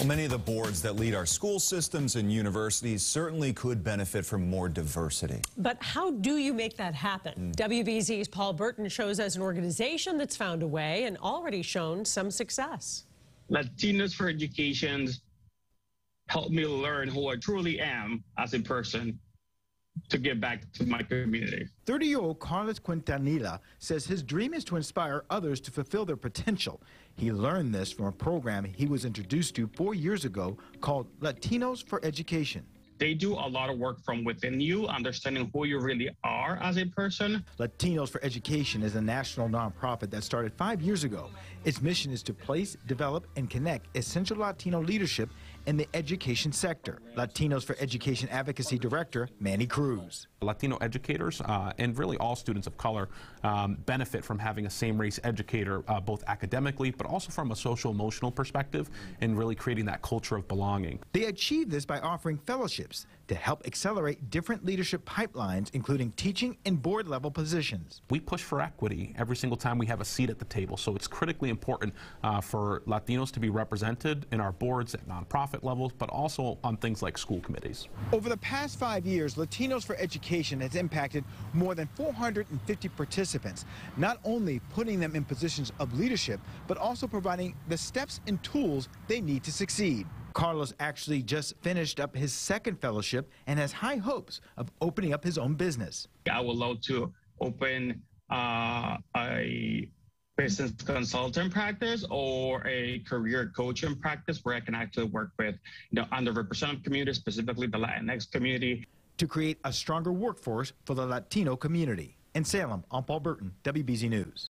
Well, many of the boards that lead our school systems and universities certainly could benefit from more diversity. But how do you make that happen? Hmm. WBZ's Paul Burton shows us an organization that's found a way and already shown some success. Latinos for Education helped me learn who I truly am as a person to give back to my community. 30 year old Carlos Quintanilla says his dream is to inspire others to fulfill their potential. He learned this from a program he was introduced to four years ago called Latinos for Education. They do a lot of work from within you, understanding who you really are as a person. Latinos for Education is a national nonprofit that started five years ago. Its mission is to place, develop, and connect essential Latino leadership in the education sector. Latinos for Education Advocacy Director Manny Cruz. Latino educators uh, and really all students of color um, benefit from having a same race educator, uh, both academically but also from a social emotional perspective, and really creating that culture of belonging. They achieve this by offering fellowships to help accelerate different leadership pipelines, including teaching and board level positions. We push for equity every single time we have a seat at the table, so it's critically important uh, for Latinos to be represented in our boards at nonprofit levels, but also on things like school committees. Over the past five years, Latinos for Education has impacted more than 450 participants, not only putting them in positions of leadership, but also providing the steps and tools they need to succeed. Carlos actually just finished up his second fellowship and has high hopes of opening up his own business. I would love to open uh, a business consultant practice or a career coaching practice where I can actually work with you know underrepresented communities, specifically the Latinx community. To create a stronger workforce for the Latino community. In Salem, I'm Paul Burton, WBZ News.